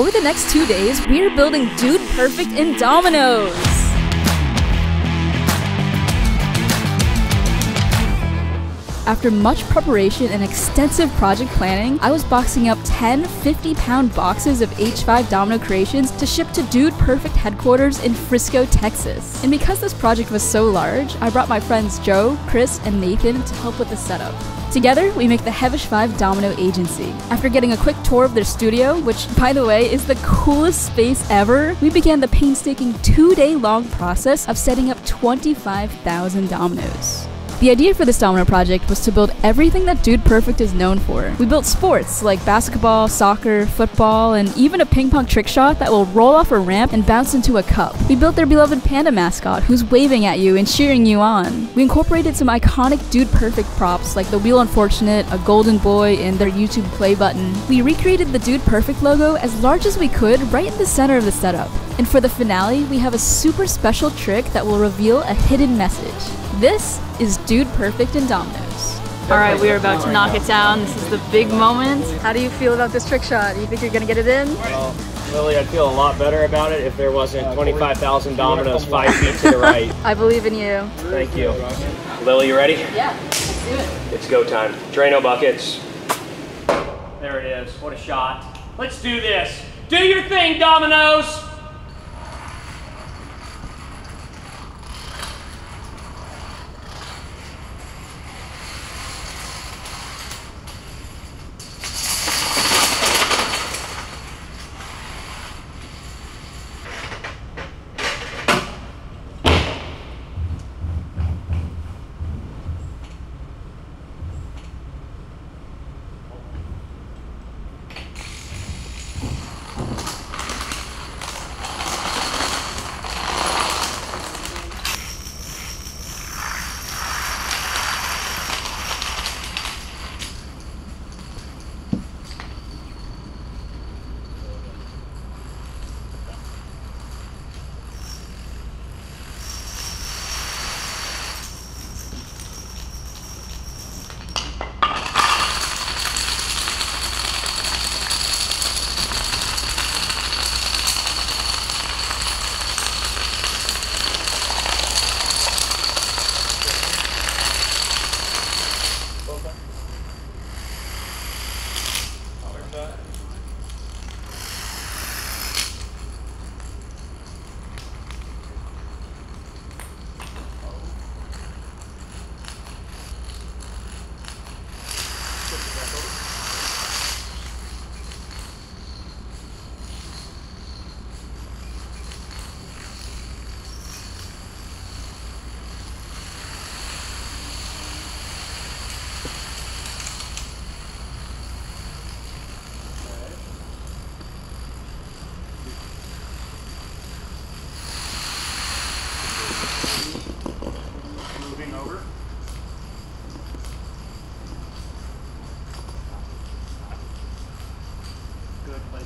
Over the next two days, we are building Dude Perfect in Dominoes. After much preparation and extensive project planning, I was boxing up 10 50 pound boxes of H5 Domino creations to ship to Dude Perfect headquarters in Frisco, Texas. And because this project was so large, I brought my friends Joe, Chris, and Nathan to help with the setup. Together, we make the Hevesh5 Domino Agency. After getting a quick tour of their studio, which, by the way, is the coolest space ever, we began the painstaking two day long process of setting up 25,000 dominoes. The idea for this domino project was to build everything that Dude Perfect is known for. We built sports like basketball, soccer, football, and even a ping pong trick shot that will roll off a ramp and bounce into a cup. We built their beloved panda mascot who's waving at you and cheering you on. We incorporated some iconic Dude Perfect props like the Wheel Unfortunate, a golden boy, and their YouTube play button. We recreated the Dude Perfect logo as large as we could right in the center of the setup. And for the finale, we have a super special trick that will reveal a hidden message. This is Dude Perfect and Dominoes. All right, we are about to knock it down. This is the big moment. How do you feel about this trick shot? Do you think you're gonna get it in? Well, Lily, I'd feel a lot better about it if there wasn't uh, 25,000 dominoes five feet to the right. I believe in you. Thank you. Lily, you ready? Yeah, let's do it. It's go time. Drano buckets. There it is. What a shot. Let's do this. Do your thing, dominoes!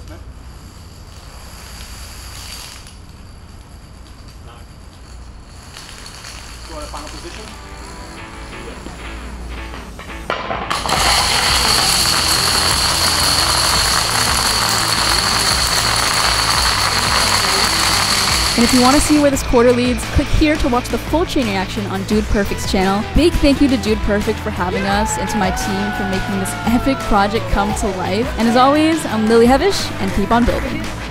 Good placement. Go to final position. And if you want to see where this quarter leads, click here to watch the full chain reaction on Dude Perfect's channel. Big thank you to Dude Perfect for having us and to my team for making this epic project come to life. And as always, I'm Lily Hevesh, and keep on building.